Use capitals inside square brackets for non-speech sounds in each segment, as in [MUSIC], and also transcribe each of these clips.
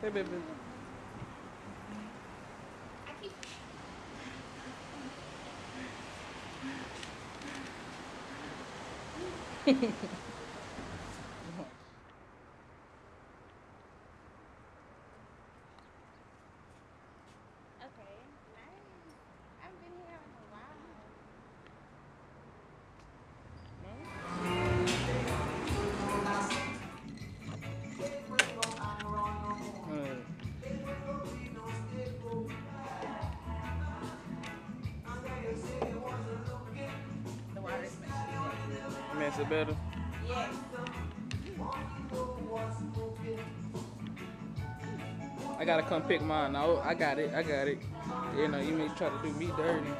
Hey, baby. Okay, [LAUGHS] better. I gotta come pick mine. No, I got it. I got it. You know, you may try to do me dirty.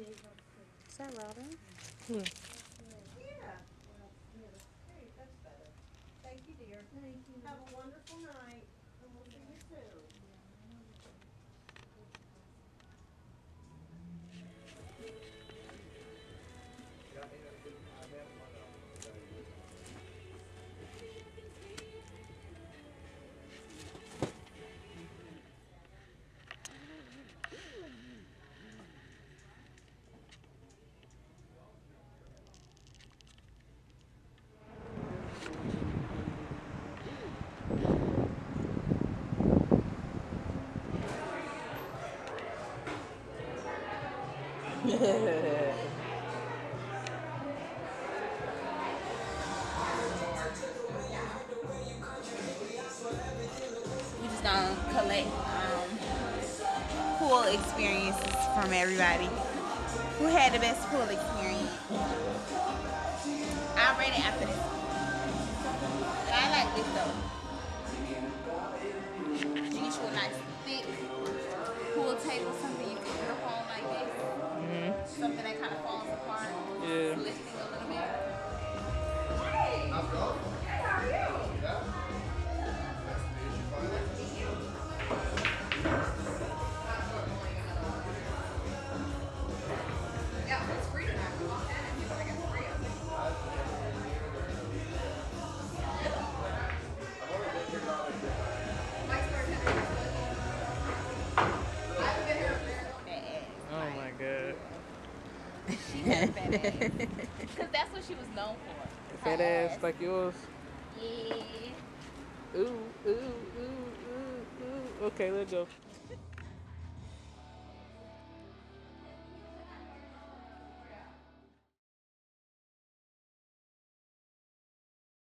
Is that routing? Hmm. Thank you, dear. Thank you. Have a wonderful We just gonna collect um, pool experiences from everybody. Who had the best pool experience? I'll rate it after this. Because [LAUGHS] that's what she was known for. Fat Her ass like yours. Yeah. Ooh, ooh, ooh, ooh, ooh. Okay, let's go.